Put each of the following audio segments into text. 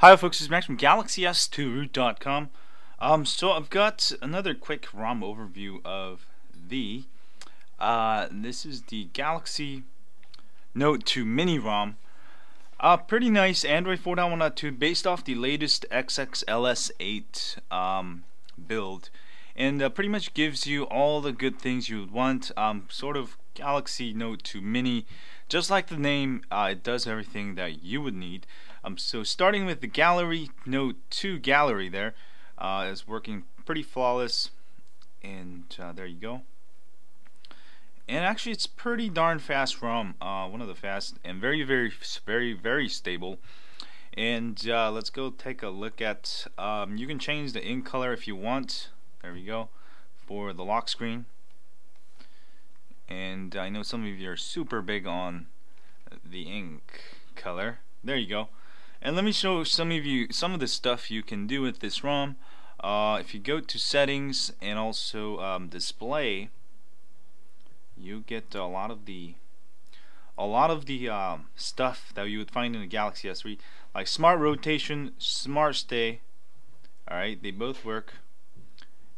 Hi folks, it's Max from GalaxyS2Root.com. Um, so I've got another quick ROM overview of the, uh, this is the Galaxy Note 2 Mini ROM. Uh, pretty nice Android 4.1.2 based off the latest XXLS8 um, build and uh, pretty much gives you all the good things you would want. Um, sort of Galaxy Note 2 Mini, just like the name, uh, it does everything that you would need. Um, so starting with the Galaxy Note 2 Gallery there uh, is working pretty flawless, and uh, there you go. And actually, it's pretty darn fast ROM, uh, one of the fast and very, very, very, very stable. And uh, let's go take a look at. Um, you can change the ink color if you want. There we go for the lock screen and I know some of you are super big on the ink color there you go and let me show some of you some of the stuff you can do with this ROM. Uh, if you go to settings and also um, display you get a lot of the a lot of the um, stuff that you would find in the Galaxy S3 like smart rotation smart stay. Alright they both work.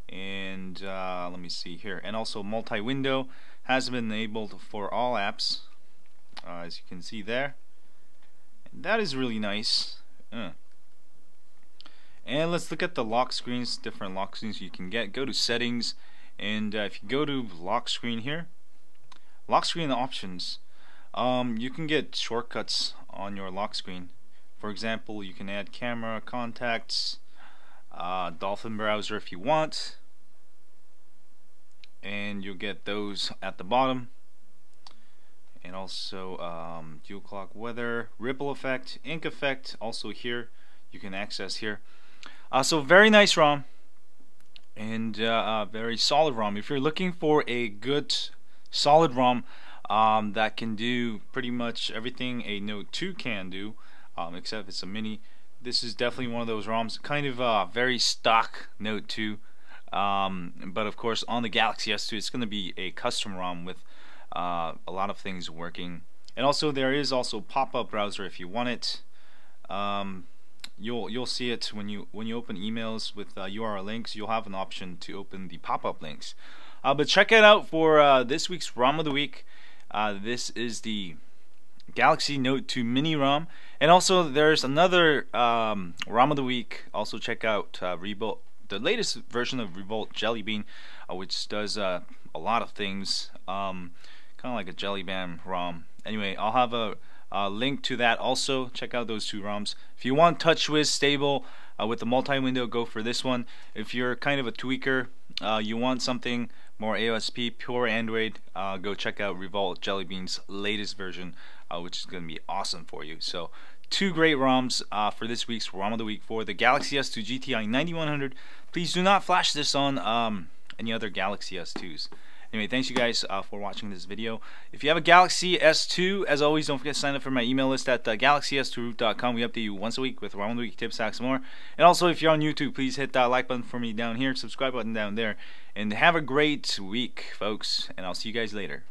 And uh, let me see here. And also multi-window has been enabled for all apps uh, as you can see there that is really nice. Uh. and let's look at the lock screens different lock screens you can get. Go to settings and uh, if you go to lock screen here lock screen options. Um, you can get shortcuts on your lock screen. For example you can add camera contacts uh, Dolphin browser if you want and you'll get those at the bottom and also um, dual clock weather ripple effect ink effect also here you can access here. Uh, so very nice ROM and uh, uh, very solid ROM. If you're looking for a good solid ROM um, that can do pretty much everything a Note 2 can do um, except it's a mini this is definitely one of those ROMs kind of uh, very stock Note 2 um, but of course, on the Galaxy S2, it's going to be a custom ROM with uh, a lot of things working. And also, there is also pop-up browser if you want it. Um, you'll you'll see it when you when you open emails with uh, URL links. You'll have an option to open the pop-up links. Uh, but check it out for uh, this week's ROM of the week. Uh, this is the Galaxy Note 2 Mini ROM, and also there's another um, ROM of the week. Also check out uh, Rebuild the latest version of Revolt Jelly Bean, uh, which does a lot of things, um, kind of like a Jelly Bean ROM. Anyway, I'll have a, a, link to that also. Check out those two ROMs. If you want TouchWiz stable uh, with the multi-window, go for this one. If you're kind of a tweaker, uh, you want something more AOSP, pure Android, uh, go check out Revolt Jelly Bean's latest version, uh, which is going to be awesome for you. So two great ROMs uh, for this week's ROM of the Week for the Galaxy S2 GTI 9100. Please do not flash this on um, any other Galaxy S2s. Anyway, thanks you guys uh, for watching this video. If you have a Galaxy S2, as always, don't forget to sign up for my email list at uh, galaxys2root.com. We update you once a week with of the Week tips, hacks, more. And also, if you're on YouTube, please hit that like button for me down here, subscribe button down there, and have a great week, folks. And I'll see you guys later.